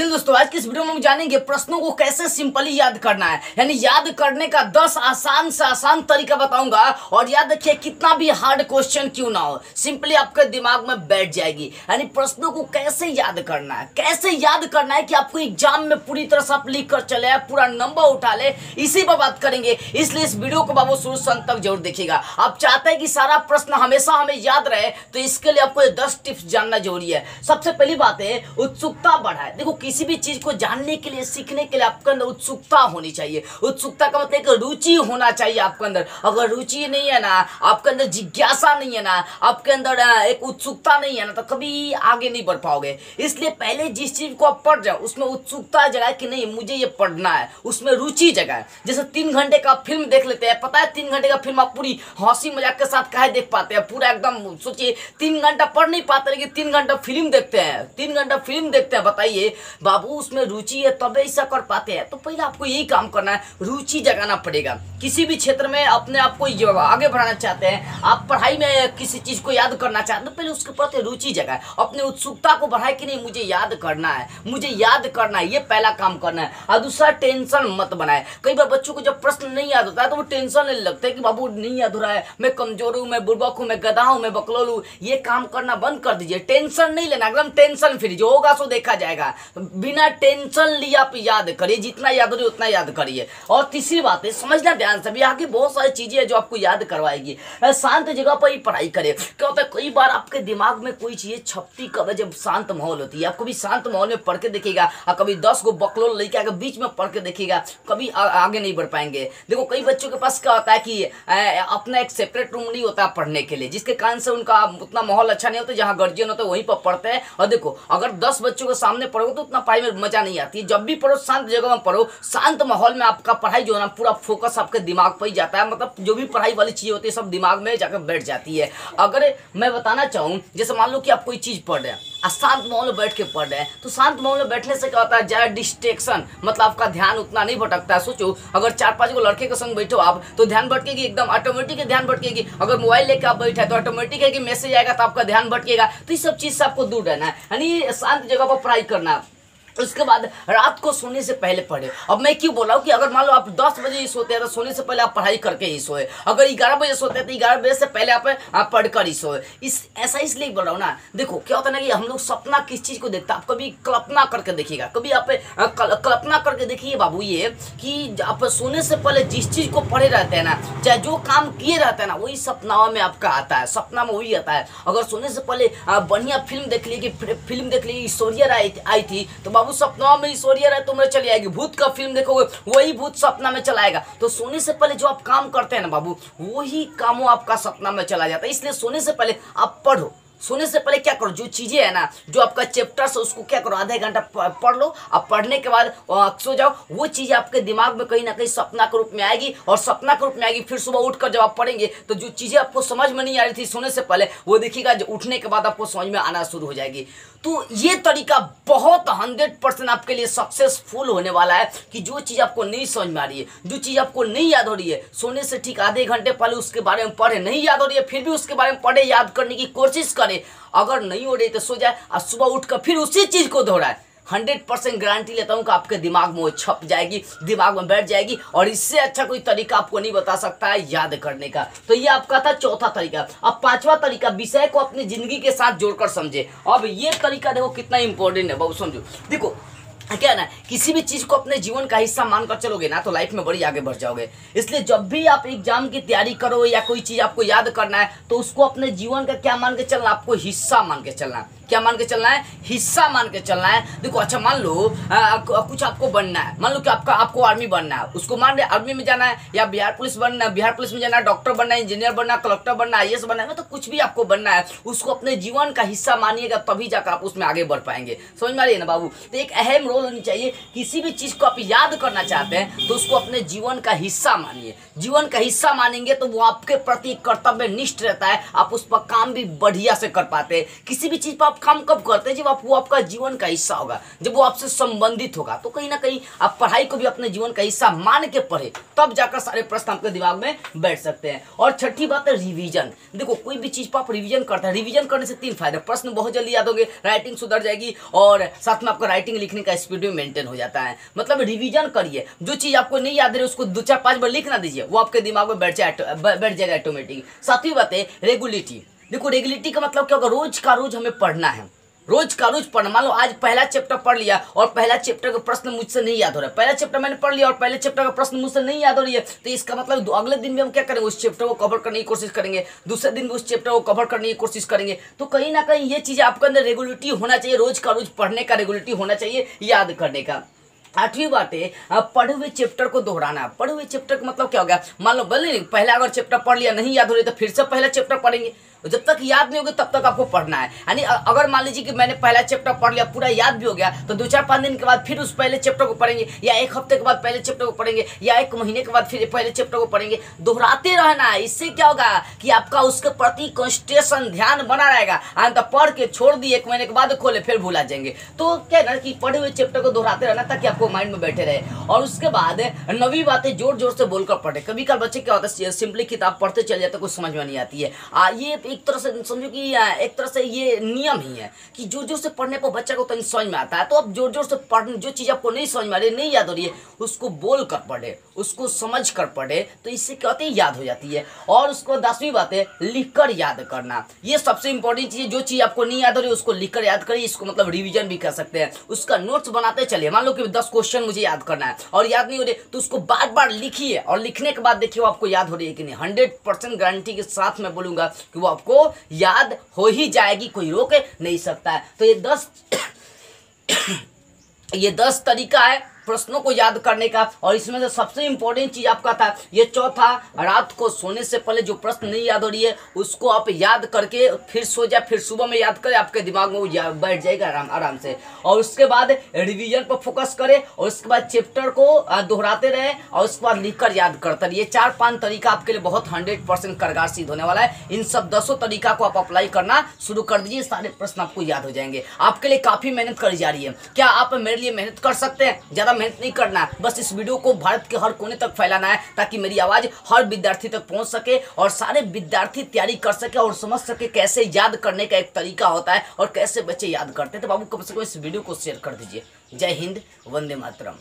चलिए दोस्तों, आज की इस वीडियो में हम जानेंगे प्रश्नों को कैसे सिंपली याद करना है। यानी याद करने का दस आसान से आसान तरीका बताऊँगा और याद रखिए, कितना भी हार्ड क्वेश्चन क्यों ना हो सिंपली आपके दिमाग में बैठ जाएगी। यानी प्रश्नों को कैसे याद करना है? कैसे याद करना है कि आपको एग्ज़ाम में पूरी तरह से आप लिख कर चले पूरा नंबर उठा ले, इसी पर बात करेंगे। इसलिए इस वीडियो को बाबू शुरू अंत तक ज़रूर देखिएगा। आप चाहते हैं कि सारा प्रश्न हमेशा हमें याद रहे तो इसके लिए आपको दस टिप्स जानना ज़रूरी है। सबसे पहली बात है, उत्सुकता बढ़ाए। देखो किसी भी चीज़ को जानने के लिए, सीखने के लिए आपके अंदर उत्सुकता होनी चाहिए। उत्सुकता का मतलब एक रुचि होना चाहिए आपके अंदर। अगर रुचि नहीं है ना, आपके अंदर जिज्ञासा नहीं है ना, आपके अंदर एक उत्सुकता नहीं है ना तो कभी आगे नहीं बढ़ पाओगे। इसलिए पहले जिस चीज़ को आप पढ़ जाओ, उसमें उत्सुकता जगाए कि नहीं, मुझे ये पढ़ना है। उसमें रुचि जगाए। जैसे तीन घंटे का फ़िल्म देख लेते हैं, पता है तीन घंटे का फ़िल्म आप पूरी हँसी मज़ाक के साथ काहे देख पाते हैं? पूरा एकदम सोचिए, तीन घंटा पढ़ नहीं पाते लेकिन तीन घंटा फ़िल्म देखते हैं। तीन घंटा फ़िल्म देखते हैं, बताइए। बाबू, उसमें रुचि है, तब ऐसा कर पाते हैं। तो पहले आपको यही काम करना है, रुचि जगाना पड़ेगा। किसी भी क्षेत्र में अपने आप को आगे बढ़ाना चाहते हैं, आप पढ़ाई में किसी चीज़ को याद करना चाहते हैं तो पहले उसके प्रति रुचि जगाए। अपने उत्सुकता को बढ़ाए कि नहीं, मुझे याद करना है, मुझे याद करना है, ये पहला काम करना है। और दूसरा, टेंशन मत बनाए। कई बार बच्चों को जब प्रश्न नहीं याद होता है तो वो टेंशन लेने लगता है कि बाबू, नहीं याद हो रहा है, मैं कमज़ोर हूँ, मैं बुर्बक हूँ, मैं गधा हूँ, मैं बकलोल हूँ। ये काम करना बंद कर दीजिए। टेंशन नहीं लेना, एकदम टेंशन फ्री। जो होगा सो देखा जाएगा। बिना टेंशन लिए आप याद करिए, जितना याद हो उतना याद करिए। और तीसरी बात है, समझना ध्यान से भी आगे बहुत सारी चीज़ें हैं जो आपको याद करवाएगी। शांत जगह पर ही पढ़ाई करें क्या होता है, कई बार आपके दिमाग में कोई चीज़ छपती कब है, जब शांत माहौल होती है। आप कभी शांत माहौल में पढ़ के देखिएगा और कभी दस गो बकलोल लेके आगे बीच में पढ़ के देखिएगा, कभी आगे नहीं बढ़ पाएँगे। देखो, कई बच्चों के पास क्या होता है कि अपना एक सेपरेट रूम नहीं होता पढ़ने के लिए, जिसके कारण से उनका उतना माहौल अच्छा नहीं होता, जहाँ गर्जियन होता है, वहीं पर पढ़ते हैं। और देखो, अगर दस बच्चों के सामने पढ़ोगे तो उतना पढ़ाई में मज़ा नहीं आती। जब भी पढ़ो, शांत जगह में पढ़ो, शांत माहौल में आपका पढ़ाई जो है ना, पूरा फोकस आपके दिमाग पर ही जाता है। मतलब जो भी पढ़ाई वाली चीज़ होती है, सब दिमाग में जाकर बैठ जाती है। अगर मैं बताना चाहूँ, जैसे मान लो कि आप कोई चीज़ पढ़ रहे हैं शांत माहौल में बैठ के पढ़ रहे हैं तो शांत माहौल में बैठने से क्या होता है? ज़्यादा डिस्ट्रेक्शन मतलब आपका ध्यान उतना नहीं भटकता है। सोचो, अगर चार पाँच गो लड़के के संग बैठो आप तो ध्यान भटकेगी एकदम ऑटोमेटिक ध्यान भटकेगी। अगर मोबाइल लेके आप बैठे तो ऑटोमेटिक है कि मैसेज आएगा तो आपका ध्यान भटकेगा। तो इस सब चीज़ से आपको दूर रहना है। यानी शांत जगह पर पढ़ाई करना। है उसके बाद रात को सोने से पहले पढ़े। अब मैं क्यों बोला हूँ कि अगर मान लो आप दस बजे ही सोते हैं तो सोने से पहले आप पढ़ाई करके ही सोए। अगर ग्यारह बजे सोते हैं तो ग्यारह बजे से पहले आप, आप पढ़कर ही सोए। इस ऐसा इसलिए बोल रहा हूँ ना। देखो क्या होता है ना कि हम लोग सपना किस चीज़ को देखते हैं? आप कभी कल्पना करके देखिएगा। कभी आप कल, कल्पना करके देखिए बाबू ये कि आप सोने से पहले जिस चीज़ को पढ़े रहते हैं ना चाहे जो काम किए रहते हैं ना वही सपना में आपका आता है। सपना में वही आता है। अगर सोने से पहले बढ़िया फ़िल्म देख ली फ़िल्म देख ली ईश्वरिया आई आई थी तो बाबू सपना में ईश्वरिया राय तुम्हें चली आएगी। भूत का फ़िल्म देखोगे, वही भूत सपना में चला आएगा तो सोने से पहले जो आप काम करते हैं ना बाबू, वही कामों आपका सपना में चला जाता है। इसलिए सोने से पहले आप पढ़ो। सोने से पहले क्या करो, जो चीज़ें है ना, जो आपका चैप्टर्स है, उसको क्या करो, आधा घंटा पढ़ लो। अब पढ़ने के बाद सो जाओ। वो चीज़ आपके दिमाग में कहीं ना कहीं सपना के रूप में आएगी और सपना के रूप में आएगी, फिर सुबह उठकर जब आप पढ़ेंगे तो जो चीज़ें आपको समझ में नहीं आ रही थी सोने से पहले, वो देखिएगा उठने के बाद आपको समझ में आना शुरू हो जाएगी। तो ये तरीका बहुत हंड्रेड परसेंट आपके लिए सक्सेसफुल होने वाला है कि जो चीज़ आपको नहीं समझ में आ रही है, जो चीज़ आपको नहीं याद हो रही है, सोने से ठीक आधे घंटे पहले उसके बारे में पढ़े, नहीं याद हो रही है, फिर भी उसके बारे में पढ़े, याद करने की कोशिश करें, अगर नहीं हो रही तो सो जाए, और सुबह उठकर फिर उसी चीज़ को दोहराए। हंड्रेड परसेंट गारंटी लेता हूँ कि आपके दिमाग में वो छप जाएगी, दिमाग में बैठ जाएगी, और इससे अच्छा कोई तरीका आपको नहीं बता सकता है याद करने का। तो ये आपका था चौथा तरीका। अब पांचवा तरीका, विषय को अपनी ज़िंदगी के साथ जोड़कर समझे। अब ये तरीका देखो कितना इंपॉर्टेंट है बहुत समझो। देखो, क्या ना, किसी भी चीज़ को अपने जीवन का हिस्सा मानकर चलोगे ना तो लाइफ में बड़ी आगे बढ़ जाओगे। इसलिए जब भी आप एग्ज़ाम की तैयारी करो या कोई चीज़ आपको याद करना है तो उसको अपने जीवन का क्या मान के चलना, आपको हिस्सा मान के चलना। क्या मान के चलना है? हिस्सा मान के चलना है। देखो अच्छा मान लो आ, कुछ आपको बनना है। मान लो कि आपका आपको आर्मी बनना है। उसको मान रहे आर्मी में जाना है या बिहार पुलिस बनना है। बिहार पुलिस में जाना है डॉक्टर बनना है इंजीनियर बनना है कलेक्टर बनना है आई बनना है मतलब कुछ भी आपको बनना है उसको अपने जीवन का हिस्सा मानिएगा तभी जाकर आप उसमें आगे बढ़ पाएँगे। समझ में आ रही है ना बाबू? तो एक अहम रोल होनी चाहिए। किसी भी चीज़ को आप याद करना चाहते हैं तो उसको अपने जीवन का हिस्सा मानिए। जीवन का हिस्सा मानेंगे तो वो आपके प्रति कर्तव्य निष्ठ रहता है। आप उस पर काम भी बढ़िया से कर पाते हैं। किसी भी चीज़ पर आप काम कब करते हैं जब आप, वो आपका जीवन का हिस्सा होगा, जब वो आपसे संबंधित होगा। तो कहीं ना कहीं आप पढ़ाई को भी अपने जीवन का हिस्सा मान के पढ़े, तब जाकर सारे प्रश्न आपके दिमाग में बैठ सकते हैं। और छठी बात है रिवीजन देखो, कोई भी चीज़ पर आप रिवीजन करते हैं रिवीजन करने से तीन फ़ायदे प्रश्न बहुत जल्दी याद होंगे राइटिंग सुधर जाएगी और साथ में आपका राइटिंग लिखने का स्पीड भी मेंटेन हो जाता है। मतलब रिविजन करिए। जो चीज़ आपको नहीं याद रही उसको दो चार पाँच बार लिख ना दीजिए, वो आपके दिमाग में बैठ जाए, बैठ जाएगा ऑटोमेटिक सातवीं बात है रेगुलिटी देखो रेगुलिटी का मतलब क्या होगा? रोज का रोज हमें पढ़ना है। रोज का रोज पढ़ना। मान लो, आज पहला चैप्टर पढ़ लिया और पहला चैप्टर का प्रश्न मुझसे नहीं याद हो रहा है। पहला चैप्टर मैंने पढ़ लिया और पहले चैप्टर का प्रश्न मुझसे नहीं याद हो रही है। तो इसका मतलब अगले दिन भी हम क्या करेंगे? उस चैप्टर को कवर करने की कोशिश करेंगे। दूसरे दिन भी उस चैप्टर को कवर करने की कोशिश करेंगे। तो कहीं ना कहीं ये चीज़ आपके अंदर रेगुलरिटी होना चाहिए। रोज का रोज पढ़ने का रेगुलरिटी होना चाहिए, याद करने का। आठवीं बात है पढ़े हुए चैप्टर को दोहराना। पढ़े हुए चैप्टर का मतलब क्या हो गया? मान लो, बोले नहीं, पहला अगर चैप्टर पढ़ लिया, नहीं याद हो रही तो फिर से पहला चैप्टर पढ़ेंगे। जब तक याद नहीं होगी, तब तक आपको पढ़ना है। यानी अगर मान लीजिए कि मैंने पहला चैप्टर पढ़ लिया, पूरा याद भी हो गया तो दो चार पाँच दिन के बाद फिर उस पहले चैप्टर को पढ़ेंगे, या एक हफ़्ते के बाद पहले चैप्टर को पढ़ेंगे, या एक महीने के बाद फिर पहले चैप्टर को पढ़ेंगे। दोहराते रहना है। इससे क्या होगा कि आपका उसके प्रति कॉन्स्ट्रेशन ध्यान बना रहेगा। अंत पढ़ के छोड़ दिए, एक महीने के बाद खोले, फिर भूला जाएँगे। तो क्या ना कि पढ़े हुए चैप्टर को दोहराते रहना, ताकि आपको माइंड में बैठे रहे। और उसके बाद नवी बातें ज़ोर ज़ोर से बोलकर पढ़े। कभी कल बच्चे क्या होता है सिंपली किताब पढ़ते चले जाते कुछ समझ में नहीं आती है। आ, ये एक तरह से समझो कि एक तरह से ये नियम ही है कि ज़ोर ज़ोर से पढ़ने पर बच्चा को कहीं समझ में आता है। तो अब ज़ोर ज़ोर से पढ़ने जो चीज़ आपको नहीं समझ में आ रही नहीं याद हो रही है उसको बोल कर पढ़े। उसको समझ कर पढ़े तो इससे क्या होती है? याद हो जाती है। और उसको दसवीं बात है लिख कर याद करना। ये सबसे इंपॉर्टेंट चीज़ है, जो चीज़ आपको नहीं याद हो रही उसको लिख कर याद करिए। इसको मतलब रिविजन भी कर सकते हैं। उसका नोट्स बनाते चलिए। मान लो कि दस क्वेश्चन मुझे याद करना है, और याद नहीं हो रही तो उसको बार बार लिखिए। और लिखने के बाद देखिए, वो आपको याद हो रही है कि नहीं। हंड्रेड गारंटी के साथ मैं बोलूँगा कि वो आपको याद हो ही जाएगी। कोई रोक नहीं सकता है। तो ये दस ये दस तरीका है। प्रश्नों को याद करने का और इसमें से सबसे इंपॉर्टेंट चीज़ आपका था, ये चौथा, रात को सोने से पहले जो प्रश्न नहीं याद हो रही है, उसको आप याद करके फिर सो जाए, फिर सुबह में याद करें, आपके दिमाग में बैठ जाएगा आराम आराम से। और उसके बाद रिविजन पर फोकस करें, और उसके बाद चैप्टर को दोहराते रहे, और उसके बाद लिख कर याद करते रहे ये चार पाँच तरीका आपके लिए बहुत हंड्रेड परसेंट कारगर सिद्ध होने वाला है। इन सब दसों तरीका को आप अप्लाई करना शुरू कर दीजिए, सारे प्रश्न आपको याद हो जाएँगे। आपके लिए काफ़ी मेहनत करी जा रही है। क्या आप मेरे लिए मेहनत कर सकते हैं? ज़्यादा मेहनत नहीं करना। बस इस वीडियो को भारत के हर कोने तक फैलाना है, ताकि मेरी आवाज़ हर विद्यार्थी तक पहुँच सके और सारे विद्यार्थी तैयारी कर सके और समझ सके कैसे याद करने का एक तरीका होता है और कैसे बच्चे याद करते हैं। तो बाबू, कम से कम इस वीडियो को शेयर कर दीजिए। जय हिंद, वंदे मातरम।